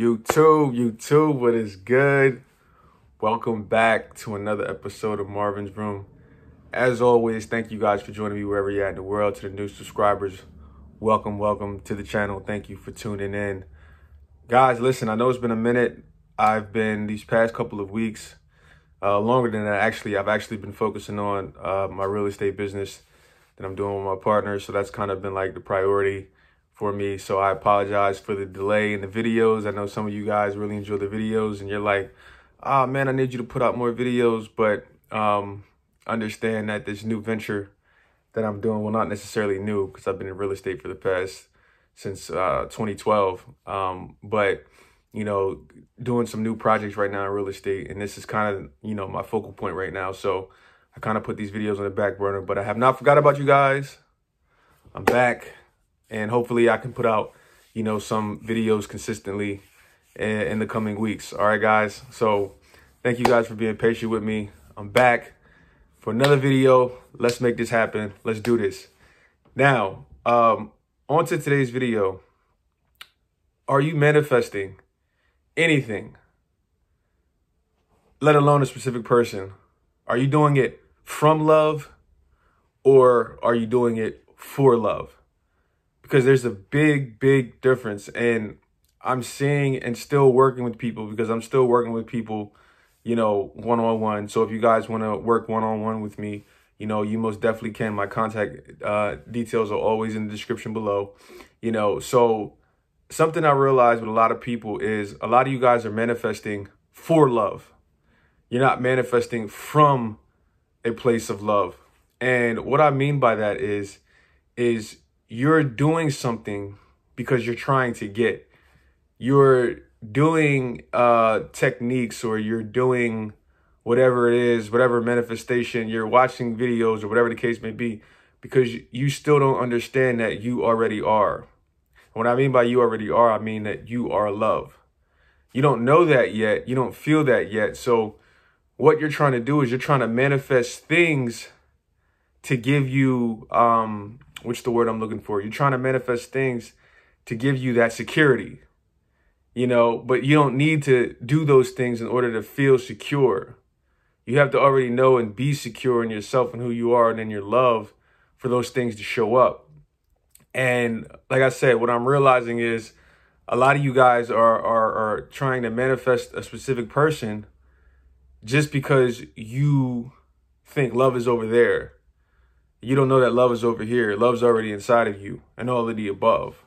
YouTube, YouTube, what is good? Welcome back to another episode of Marvin's Room. As always, thank you guys for joining me wherever you're at in the world. To the new subscribers, welcome, welcome to the channel. Thank you for tuning in. Guys, listen, I know it's been a minute. I've been these past couple of weeks, uh, longer than that actually, I've actually been focusing on uh, my real estate business that I'm doing with my partner. So that's kind of been like the priority for me. So I apologize for the delay in the videos. I know some of you guys really enjoy the videos and you're like, ah, oh, man, I need you to put out more videos. But um, understand that this new venture that I'm doing, well, not necessarily new because I've been in real estate for the past since uh, 2012. Um, but, you know, doing some new projects right now in real estate. And this is kind of, you know, my focal point right now. So I kind of put these videos on the back burner, but I have not forgot about you guys. I'm back and hopefully I can put out, you know, some videos consistently in, the coming weeks. All right, guys. So thank you guys for being patient with me. I'm back for another video. Let's make this happen. Let's do this. Now, um, on to today's video. Are you manifesting anything, let alone a specific person? Are you doing it from love or are you doing it for love? Because there's a big, big difference. And I'm seeing and still working with people because I'm still working with people, you know, one on one. So if you guys want to work one on one with me, you know, you most definitely can. My contact uh, details are always in the description below. You know, so something I realized with a lot of people is a lot of you guys are manifesting for love. You're not manifesting from a place of love. And what I mean by that is, is you're doing something because you're trying to get. You're doing uh, techniques or you're doing whatever it is, whatever manifestation, you're watching videos or whatever the case may be, because you still don't understand that you already are. What I mean by you already are, I mean that you are love. You don't know that yet. You don't feel that yet. So what you're trying to do is you're trying to manifest things to give you um which the word I'm looking for. You're trying to manifest things to give you that security, you know, but you don't need to do those things in order to feel secure. You have to already know and be secure in yourself and who you are and in your love for those things to show up. And like I said, what I'm realizing is a lot of you guys are, are, are trying to manifest a specific person just because you think love is over there you don't know that love is over here. Love's already inside of you and all of the above.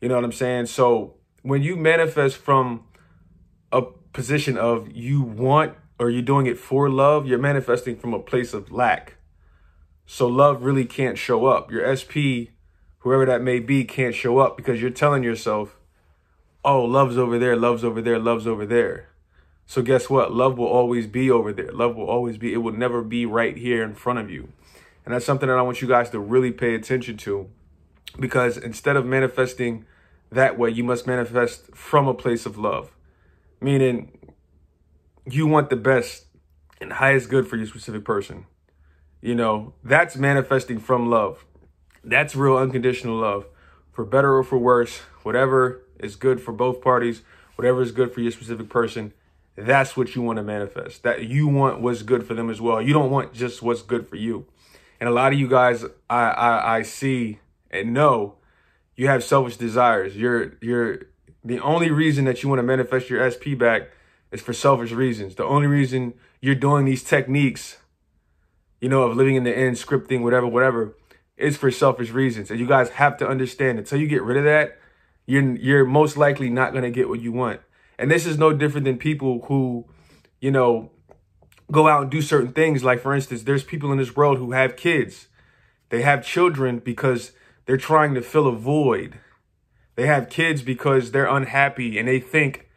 You know what I'm saying? So when you manifest from a position of you want or you're doing it for love, you're manifesting from a place of lack. So love really can't show up. Your SP, whoever that may be, can't show up because you're telling yourself, oh, love's over there, love's over there, love's over there. So guess what? Love will always be over there. Love will always be, it will never be right here in front of you. And that's something that I want you guys to really pay attention to because instead of manifesting that way, you must manifest from a place of love, meaning you want the best and highest good for your specific person. You know, that's manifesting from love. That's real unconditional love for better or for worse, whatever is good for both parties, whatever is good for your specific person. That's what you want to manifest. That you want what's good for them as well. You don't want just what's good for you. And a lot of you guys, I, I, I see and know you have selfish desires. You're, you're the only reason that you want to manifest your SP back is for selfish reasons. The only reason you're doing these techniques, you know, of living in the end, scripting, whatever, whatever, is for selfish reasons. And you guys have to understand until you get rid of that, you're, you're most likely not going to get what you want. And this is no different than people who, you know, go out and do certain things. Like, for instance, there's people in this world who have kids. They have children because they're trying to fill a void. They have kids because they're unhappy and they think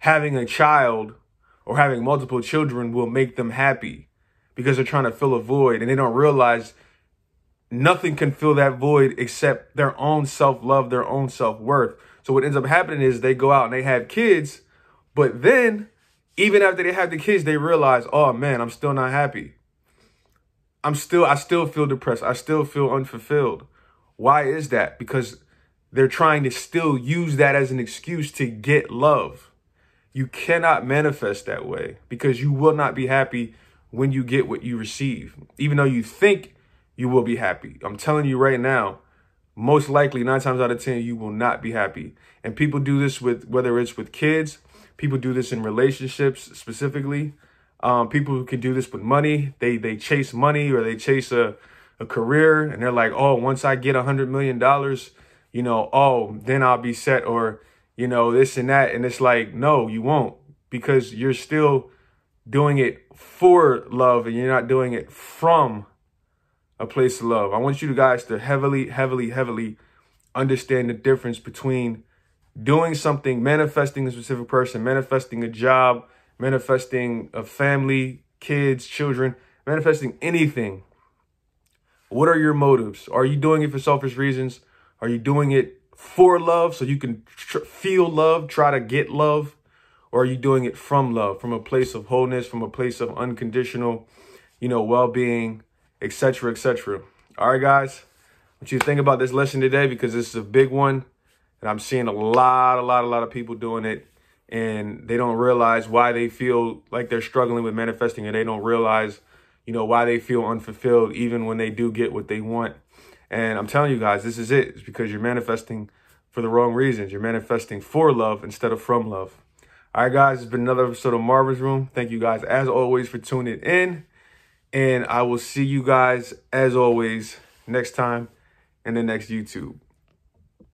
having a child or having multiple children will make them happy because they're trying to fill a void and they don't realize nothing can fill that void except their own self-love, their own self-worth. So what ends up happening is they go out and they have kids, but then even after they have the kids, they realize, oh man, I'm still not happy. I'm still, I still feel depressed. I still feel unfulfilled. Why is that? Because they're trying to still use that as an excuse to get love. You cannot manifest that way because you will not be happy when you get what you receive, even though you think you will be happy. I'm telling you right now, most likely nine times out of 10, you will not be happy. And people do this with, whether it's with kids, people do this in relationships specifically. Um, people who can do this with money, they, they chase money or they chase a, a career and they're like, oh, once I get a hundred million dollars, you know, oh, then I'll be set or, you know, this and that. And it's like, no, you won't because you're still doing it for love and you're not doing it from a place of love. I want you guys to heavily, heavily, heavily understand the difference between doing something, manifesting a specific person, manifesting a job, manifesting a family, kids, children, manifesting anything. What are your motives? Are you doing it for selfish reasons? Are you doing it for love so you can feel love, try to get love? Or are you doing it from love, from a place of wholeness, from a place of unconditional, you know, well-being, etc., etc. All right, guys. I want you to think about this lesson today because this is a big one. And I'm seeing a lot, a lot, a lot of people doing it. And they don't realize why they feel like they're struggling with manifesting. And they don't realize, you know, why they feel unfulfilled even when they do get what they want. And I'm telling you guys, this is it. It's because you're manifesting for the wrong reasons. You're manifesting for love instead of from love. All right, guys, it's been another episode of Marvin's Room. Thank you guys, as always, for tuning in. And I will see you guys, as always, next time in the next YouTube.